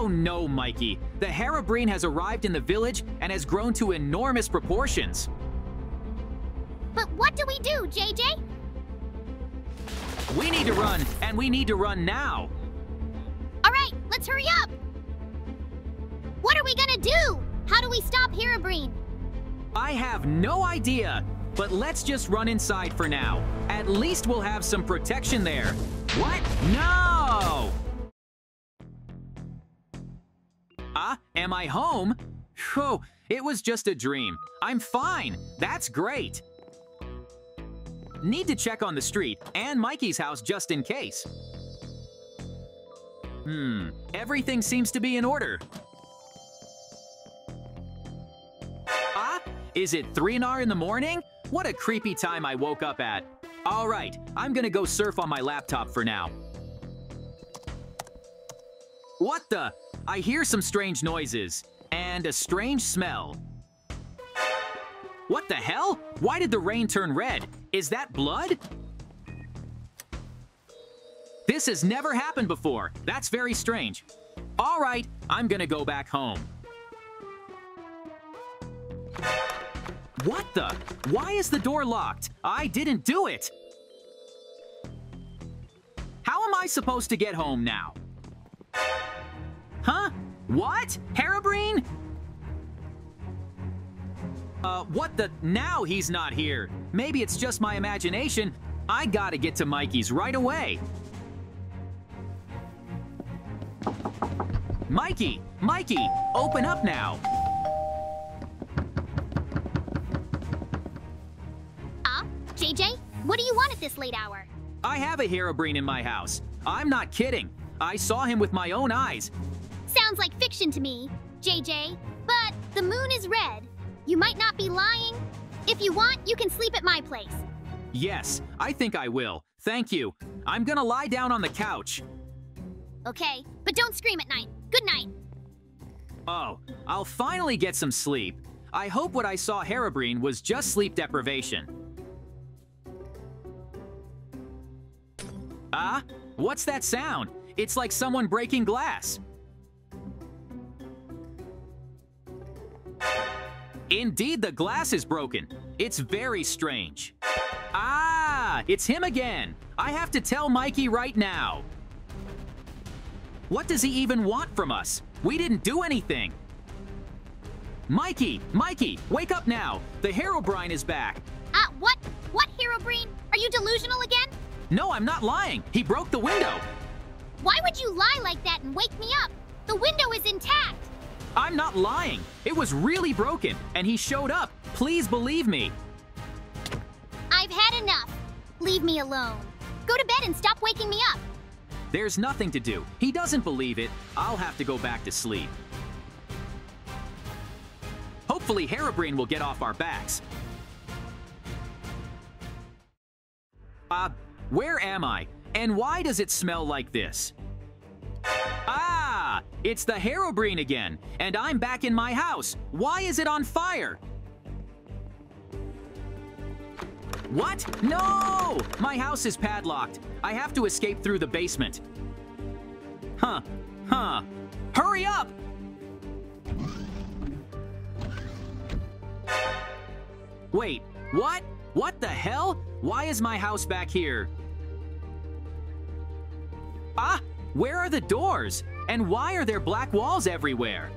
Oh no, Mikey. The Herobrine has arrived in the village and has grown to enormous proportions. But what do we do, JJ? We need to run, and we need to run now. All right, let's hurry up. What are we gonna do? How do we stop Herobrine? I have no idea, but let's just run inside for now. At least we'll have some protection there. What? No! Am I home? Phew, it was just a dream. I'm fine. That's great. Need to check on the street and Mikey's house just in case. Hmm, everything seems to be in order. Ah, is it 3NR in the morning? What a creepy time I woke up at. All right, I'm gonna go surf on my laptop for now. What the? I hear some strange noises and a strange smell. What the hell? Why did the rain turn red? Is that blood? This has never happened before. That's very strange. All right, I'm gonna go back home. What the? Why is the door locked? I didn't do it! How am I supposed to get home now? Huh? What? Herobrine? Uh, what the? Now he's not here. Maybe it's just my imagination. I gotta get to Mikey's right away. Mikey! Mikey! Open up now! Ah, JJ, what do you want at this late hour? I have a Herobrine in my house. I'm not kidding. I saw him with my own eyes. Sounds like fiction to me, JJ. But the moon is red. You might not be lying. If you want, you can sleep at my place. Yes, I think I will. Thank you. I'm gonna lie down on the couch. Okay, but don't scream at night. Good night. Oh, I'll finally get some sleep. I hope what I saw Herobrine was just sleep deprivation. Ah, what's that sound? It's like someone breaking glass. Indeed, the glass is broken. It's very strange. Ah, it's him again. I have to tell Mikey right now. What does he even want from us? We didn't do anything. Mikey, Mikey, wake up now. The Herobrine is back. Ah, uh, what? What, Herobrine? Are you delusional again? No, I'm not lying. He broke the window. Why would you lie like that and wake me up? The window is intact. I'm not lying. It was really broken, and he showed up. Please believe me. I've had enough. Leave me alone. Go to bed and stop waking me up. There's nothing to do. He doesn't believe it. I'll have to go back to sleep. Hopefully Herobrine will get off our backs. Uh, where am I? And why does it smell like this? Ah! It's the Herobrine again, and I'm back in my house. Why is it on fire? What? No! My house is padlocked. I have to escape through the basement. Huh. Huh. Hurry up! Wait, what? What the hell? Why is my house back here? Where are the doors? And why are there black walls everywhere?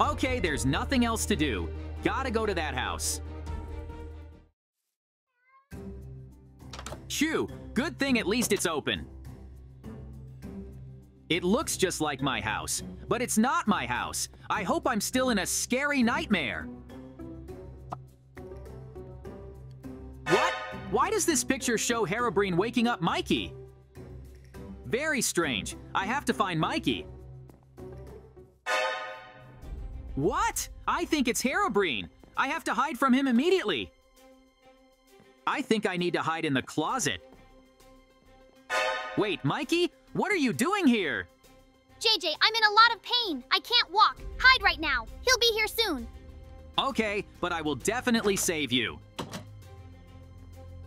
Okay, there's nothing else to do. Gotta go to that house. Shoo! Good thing at least it's open. It looks just like my house, but it's not my house. I hope I'm still in a scary nightmare. Why does this picture show Herobrine waking up Mikey? Very strange. I have to find Mikey. What? I think it's Herobrine. I have to hide from him immediately. I think I need to hide in the closet. Wait, Mikey? What are you doing here? JJ, I'm in a lot of pain. I can't walk. Hide right now. He'll be here soon. Okay, but I will definitely save you.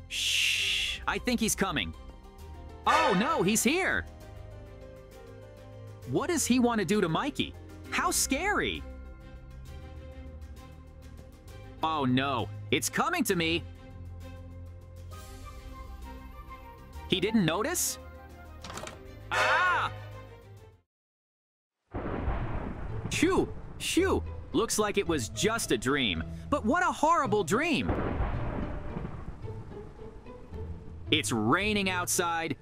Shh, I think he's coming. Oh no, he's here! What does he want to do to Mikey? How scary! Oh no, it's coming to me! He didn't notice? Ah! Shoo! Shoo! Looks like it was just a dream. But what a horrible dream! It's raining outside.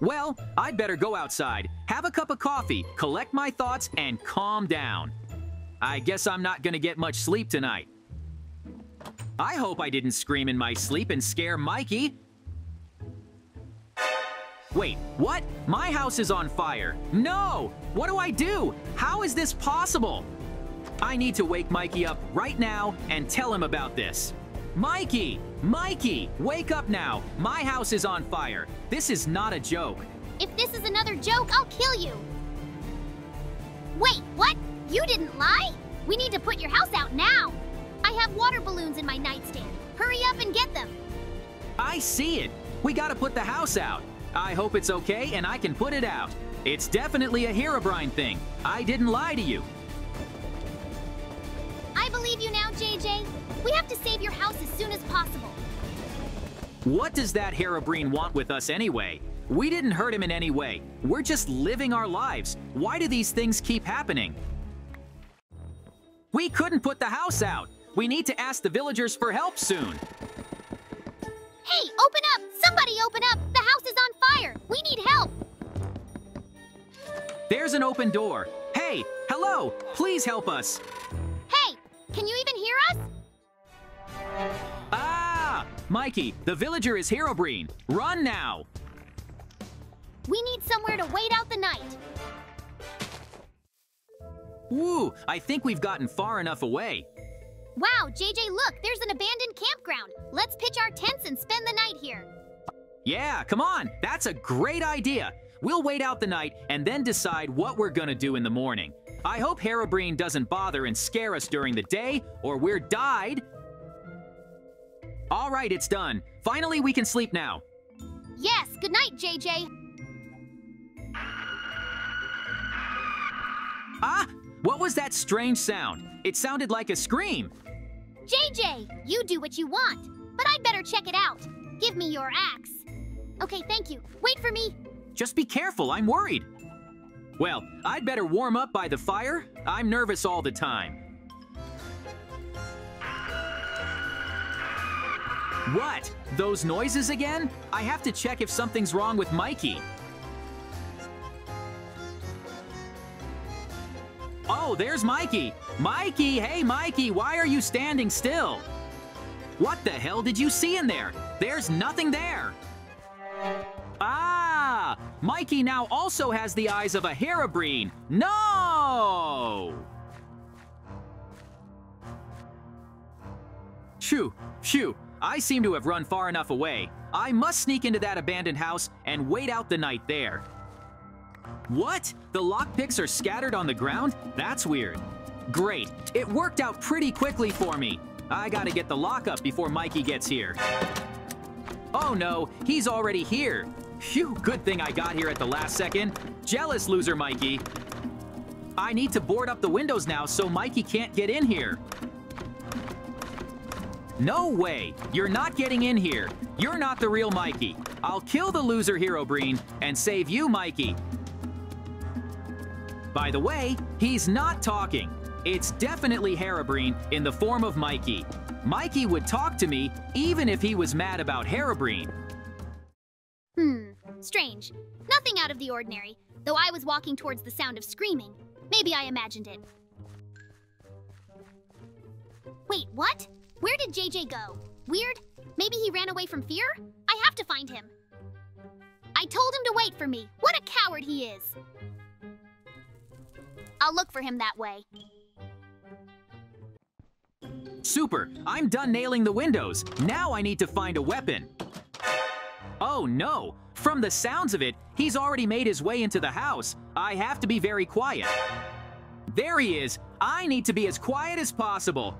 Well, I'd better go outside, have a cup of coffee, collect my thoughts, and calm down. I guess I'm not gonna get much sleep tonight. I hope I didn't scream in my sleep and scare Mikey. Wait, what? My house is on fire. No! What do I do? How is this possible? I need to wake Mikey up right now and tell him about this. Mikey! Mikey! Wake up now! My house is on fire. This is not a joke. If this is another joke, I'll kill you. Wait, what? You didn't lie? We need to put your house out now. I have water balloons in my nightstand. Hurry up and get them. I see it. We gotta put the house out. I hope it's okay and I can put it out. It's definitely a Herobrine thing. I didn't lie to you. We have to save your house as soon as possible. What does that Herobrine want with us anyway? We didn't hurt him in any way. We're just living our lives. Why do these things keep happening? We couldn't put the house out. We need to ask the villagers for help soon. Hey, open up! Somebody open up! The house is on fire! We need help! There's an open door. Hey, hello! Please help us. Can you even hear us? Ah! Mikey, the villager is Herobrine. Run now! We need somewhere to wait out the night. Woo! I think we've gotten far enough away. Wow, JJ, look, there's an abandoned campground. Let's pitch our tents and spend the night here. Yeah, come on! That's a great idea! We'll wait out the night and then decide what we're gonna do in the morning. I hope Herobrine doesn't bother and scare us during the day, or we're died. All right, it's done. Finally, we can sleep now. Yes, good night, JJ. Ah! What was that strange sound? It sounded like a scream. JJ, you do what you want, but I'd better check it out. Give me your axe. Okay, thank you. Wait for me. Just be careful, I'm worried. Well, I'd better warm up by the fire. I'm nervous all the time. What? Those noises again? I have to check if something's wrong with Mikey. Oh, there's Mikey. Mikey, hey Mikey, why are you standing still? What the hell did you see in there? There's nothing there. Mikey now also has the eyes of a Herobrine. No! Shoo, shoo, I seem to have run far enough away. I must sneak into that abandoned house and wait out the night there. What? The lockpicks are scattered on the ground? That's weird. Great. It worked out pretty quickly for me. I gotta get the lock up before Mikey gets here. Oh no, he's already here. Phew, good thing I got here at the last second. Jealous loser, Mikey. I need to board up the windows now so Mikey can't get in here. No way! You're not getting in here. You're not the real Mikey. I'll kill the loser Herobrine and save you, Mikey. By the way, he's not talking. It's definitely Herobrine in the form of Mikey. Mikey would talk to me even if he was mad about Herobrine. Strange. Nothing out of the ordinary, though I was walking towards the sound of screaming. Maybe I imagined it. Wait, what? Where did JJ go? Weird. Maybe he ran away from fear? I have to find him. I told him to wait for me. What a coward he is. I'll look for him that way. Super! I'm done nailing the windows. Now I need to find a weapon. Oh no! From the sounds of it, he's already made his way into the house. I have to be very quiet. There he is! I need to be as quiet as possible.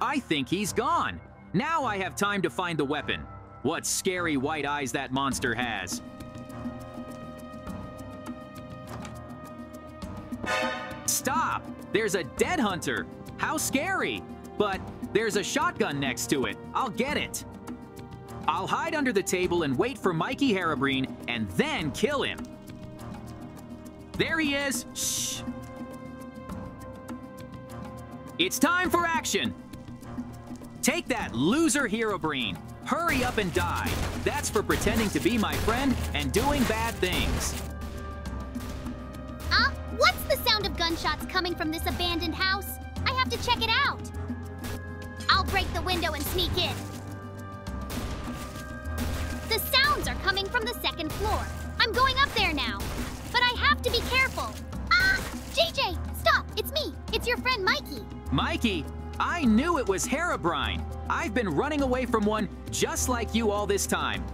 I think he's gone. Now I have time to find the weapon. What scary white eyes that monster has. Stop! There's a dead hunter! How scary! But there's a shotgun next to it. I'll get it. I'll hide under the table and wait for Mikey Herobrine and then kill him. There he is. Shh. It's time for action. Take that, loser Herobrine. Hurry up and die. That's for pretending to be my friend and doing bad things. Uh, what's the sound of gunshots coming from this abandoned house? I have to check it out. Break the window and sneak in. The sounds are coming from the second floor. I'm going up there now. But I have to be careful. Ah! JJ, stop! It's me. It's your friend Mikey. Mikey, I knew it was Herobrine. I've been running away from one just like you all this time.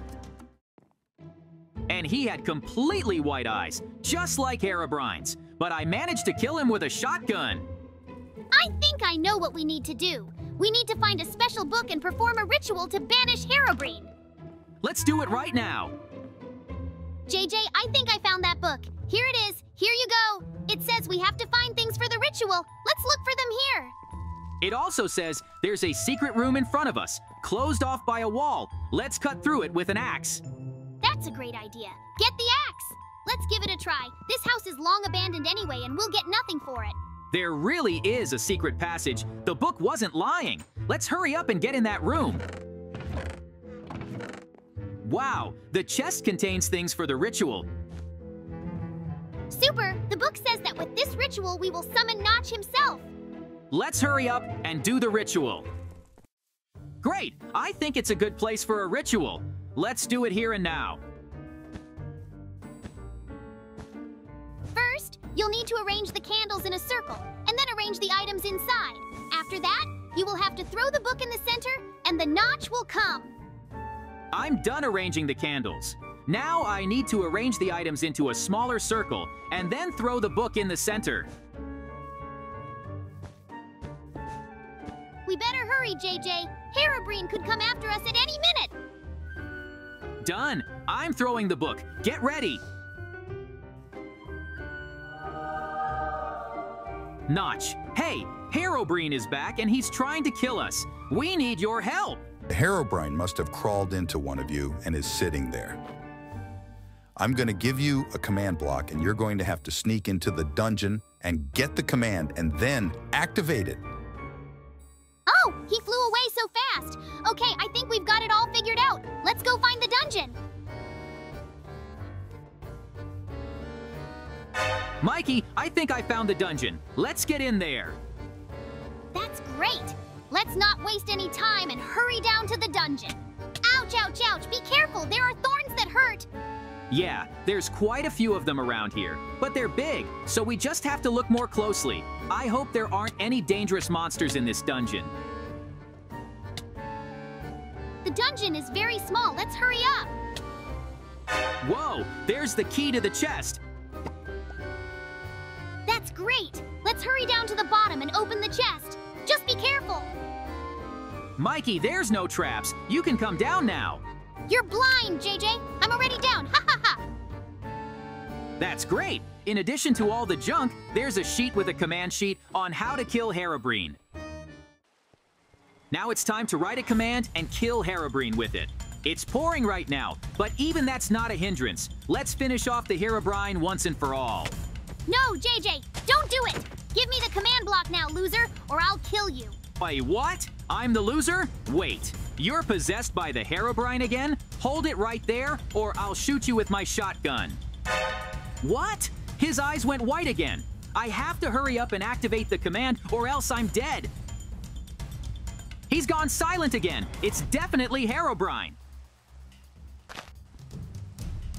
And he had completely white eyes, just like Herobrine's. But I managed to kill him with a shotgun. I think I know what we need to do. We need to find a special book and perform a ritual to banish Herobrine. Let's do it right now. JJ, I think I found that book. Here it is. Here you go. It says we have to find things for the ritual. Let's look for them here. It also says there's a secret room in front of us, closed off by a wall. Let's cut through it with an axe. That's a great idea. Get the axe. Let's give it a try. This house is long abandoned anyway, and we'll get nothing for it. There really is a secret passage. The book wasn't lying. Let's hurry up and get in that room. Wow, the chest contains things for the ritual. Super! The book says that with this ritual, we will summon Notch himself. Let's hurry up and do the ritual. Great! I think it's a good place for a ritual. Let's do it here and now. You'll need to arrange the candles in a circle, and then arrange the items inside. After that, you will have to throw the book in the center, and the notch will come. I'm done arranging the candles. Now I need to arrange the items into a smaller circle and then throw the book in the center. We better hurry, JJ. Herobrine could come after us at any minute. Done. I'm throwing the book. Get ready. Notch. Hey, Herobrine is back and he's trying to kill us. We need your help. Herobrine must have crawled into one of you and is sitting there. I'm going to give you a command block and you're going to have to sneak into the dungeon and get the command and then activate it. Oh, he flew away so fast. Okay, I think we've got it all figured out. Let's go find the dungeon. Mikey, I think I found the dungeon. Let's get in there. That's great. Let's not waste any time and hurry down to the dungeon. Ouch, ouch, ouch. Be careful. There are thorns that hurt. Yeah, there's quite a few of them around here, but they're big, so we just have to look more closely. I hope there aren't any dangerous monsters in this dungeon. The dungeon is very small. Let's hurry up. Whoa, there's the key to the chest. Great. Let's hurry down to the bottom and open the chest. Just be careful. Mikey, there's no traps. You can come down now. You're blind, JJ. I'm already down. Ha ha ha. That's great. In addition to all the junk, there's a sheet with a command sheet on how to kill Herobrine. Now it's time to write a command and kill Herobrine with it. It's pouring right now, but even that's not a hindrance. Let's finish off the Herobrine once and for all. No, JJ, don't do it. Give me the command block now, loser, or I'll kill you. Wait, what? I'm the loser? Wait, you're possessed by the Herobrine again? Hold it right there, or I'll shoot you with my shotgun. What? His eyes went white again. I have to hurry up and activate the command, or else I'm dead. He's gone silent again. It's definitely Herobrine.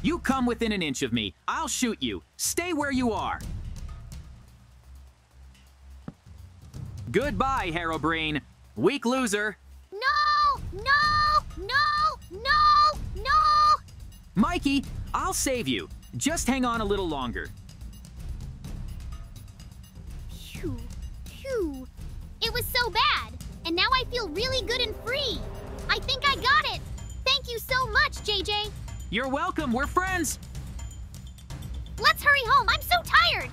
You come within an inch of me. I'll shoot you. Stay where you are. Goodbye, Herobrine. Weak loser. No, no, no, no, no. Mikey, I'll save you. Just hang on a little longer. Phew, phew. It was so bad, and now I feel really good and free. I think I got it. Thank you so much, JJ. You're welcome. We're friends. Let's hurry home. I'm so tired.